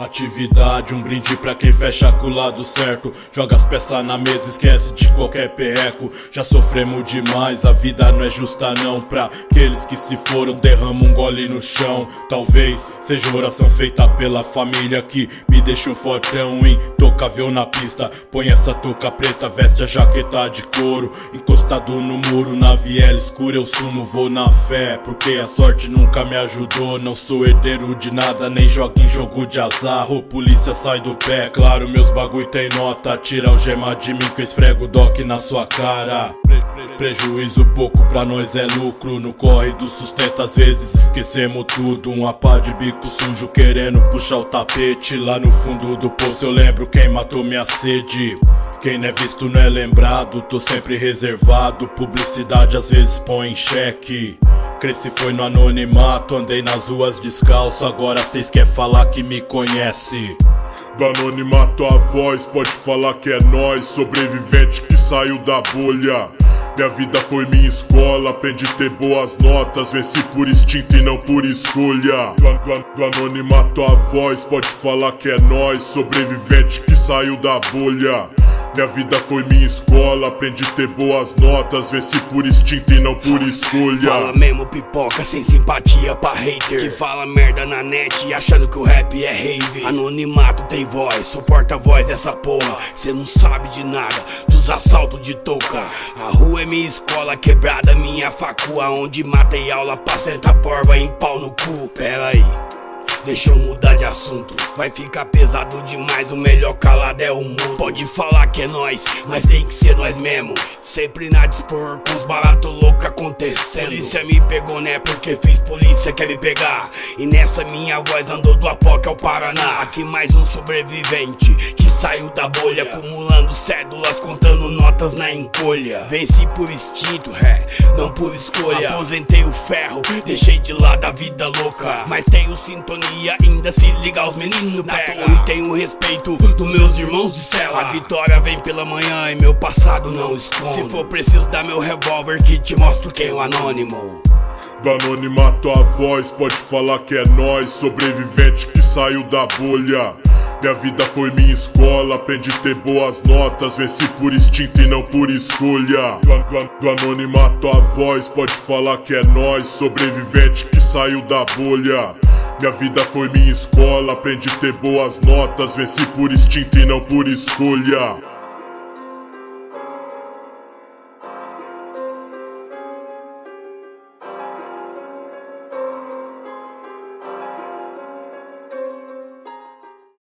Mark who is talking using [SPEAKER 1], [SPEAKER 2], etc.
[SPEAKER 1] Atividade, um brinde pra quem fecha com o lado certo. Joga as peças na mesa, esquece de qualquer perreco. Já sofremos demais, a vida não é justa não. Pra aqueles que se foram, derrama um gole no chão. Talvez seja oração feita pela família que me deixou fortão, intocável na pista. Põe essa touca preta, veste a jaqueta de couro. Encostado no muro, na viela escura eu sumo, vou na fé. Porque a sorte nunca me ajudou. Não sou herdeiro de nada, nem jogo em jogo de azar sarro, polícia sai do pé. Claro, meus bagulho tem nota. Tira o gema de mim que eu esfrego o doc na sua cara. Prejuízo pouco pra nós é lucro. No corre do sustento, às vezes esquecemos tudo. Uma pá de bico sujo querendo puxar o tapete. Lá no fundo do poço eu lembro quem matou minha sede. Quem não é visto não é lembrado, tô sempre reservado. Publicidade às vezes põe em xeque. Cresci foi no anonimato, andei nas ruas descalço. Agora cês quer falar que me conhece.
[SPEAKER 2] Do anonimato a voz, pode falar que é nós, sobrevivente que saiu da bolha. Minha vida foi minha escola, aprendi a ter boas notas, venci por instinto e não por escolha. Do, do, do anonimato a voz, pode falar que é nós, sobrevivente que saiu da bolha. Minha vida foi minha escola, aprendi a ter boas notas, venci por instinto e não por escolha.
[SPEAKER 3] Fala mesmo pipoca, sem simpatia pra hater. Que fala merda na net, achando que o rap é rave. Anonimato tem voz, sou porta-voz dessa porra. Cê não sabe de nada, dos assaltos de touca. A rua é minha escola, quebrada minha facua. Onde matei aula pra sentar porva em pau no cu. Pera aí. Deixa eu mudar de assunto. Vai ficar pesado demais, o melhor calado é o mundo. Pode falar que é nós, mas tem que ser nós mesmo. Sempre na dispor, com os barato louco acontecendo. Polícia me pegou, né? Porque fiz polícia quer me pegar. E nessa minha voz andou do Apoca ao Paraná. Aqui mais um sobrevivente saiu da bolha, acumulando cédulas, contando notas na encolha. Venci por instinto, é, não por escolha. Aposentei o ferro, deixei de lado a vida louca. Mas tenho sintonia e ainda se liga aos meninos Na torre tenho respeito dos meus irmãos de cela A vitória vem pela manhã e meu passado não esconde Se for preciso dar meu revólver que te mostro quem é o anônimo
[SPEAKER 2] do anonimato a voz, pode falar que é nós, sobrevivente que saiu da bolha. Minha vida foi minha escola, aprendi a ter boas notas, venci por instinto e não por escolha. Do, do, do anonimato a voz, pode falar que é nós, sobrevivente que saiu da bolha. Minha vida foi minha escola, aprendi a ter boas notas, venci por instinto e não por escolha.